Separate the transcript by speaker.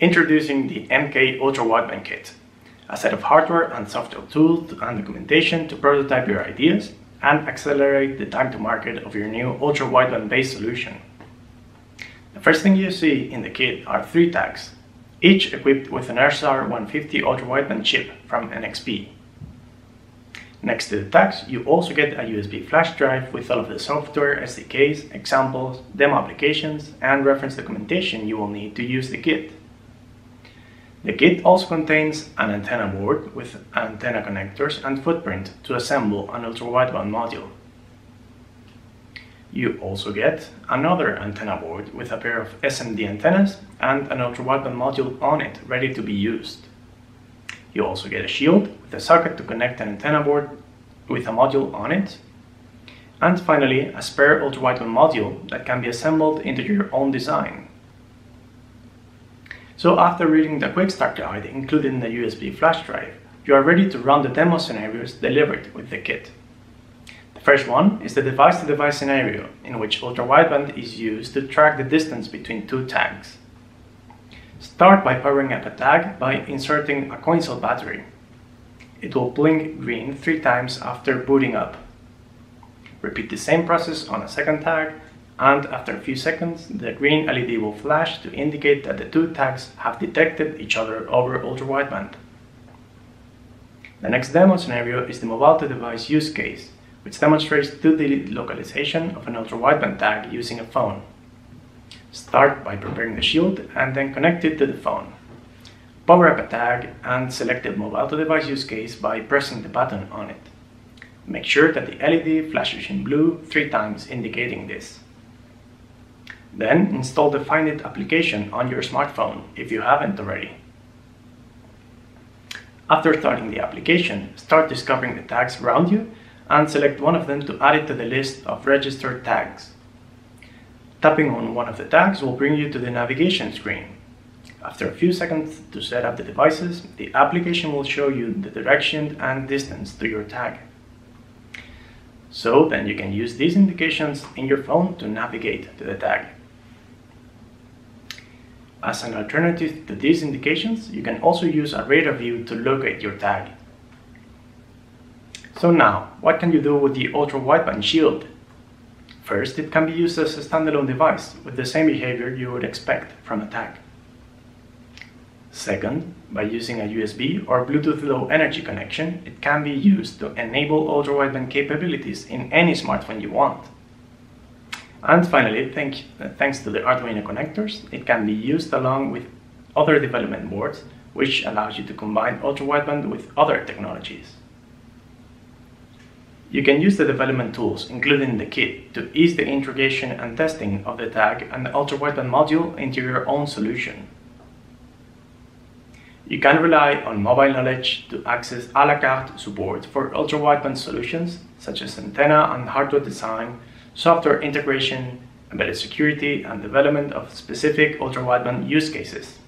Speaker 1: Introducing the MK Ultra Wideband Kit, a set of hardware and software tools and documentation to prototype your ideas and accelerate the time to market of your new ultra wideband based solution. The first thing you see in the kit are three tags, each equipped with an RSR150 ultra wideband chip from NXP. Next to the tags, you also get a USB flash drive with all of the software, SDKs, examples, demo applications, and reference documentation you will need to use the kit. The kit also contains an antenna board with antenna connectors and footprint to assemble an ultra-wideband module. You also get another antenna board with a pair of SMD antennas and an ultra-wideband module on it ready to be used. You also get a shield with a socket to connect an antenna board with a module on it. And finally, a spare ultra-wideband module that can be assembled into your own design. So after reading the quick start guide included in the USB flash drive, you are ready to run the demo scenarios delivered with the kit. The first one is the device-to-device -device scenario, in which ultra-wideband is used to track the distance between two tags. Start by powering up a tag by inserting a coin cell battery. It will blink green three times after booting up. Repeat the same process on a second tag and after a few seconds the green LED will flash to indicate that the two tags have detected each other over ultra-wideband. The next demo scenario is the mobile-to-device use case, which demonstrates 2D localization of an ultra-wideband tag using a phone. Start by preparing the shield and then connect it to the phone. Power up a tag and select the mobile-to-device use case by pressing the button on it. Make sure that the LED flashes in blue three times indicating this. Then install the FindIt application on your smartphone if you haven't already. After starting the application, start discovering the tags around you and select one of them to add it to the list of registered tags. Tapping on one of the tags will bring you to the navigation screen. After a few seconds to set up the devices, the application will show you the direction and distance to your tag. So then you can use these indications in your phone to navigate to the tag. As an alternative to these indications, you can also use a radar view to locate your tag. So now, what can you do with the ultra-wideband shield? First, it can be used as a standalone device with the same behavior you would expect from a tag. Second, by using a USB or Bluetooth Low Energy connection, it can be used to enable ultra-wideband capabilities in any smartphone you want. And finally, thank, thanks to the Arduino connectors, it can be used along with other development boards, which allows you to combine ultra-wideband with other technologies. You can use the development tools including the kit to ease the integration and testing of the tag and the ultra-wideband module into your own solution. You can rely on Mobile Knowledge to access a la carte support for ultra-wideband solutions such as antenna and hardware design software integration, embedded security, and development of specific ultra-wideband use cases.